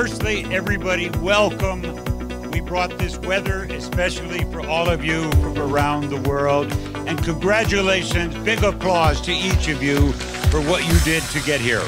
Firstly, everybody, welcome. We brought this weather especially for all of you from around the world. And congratulations, big applause to each of you for what you did to get here.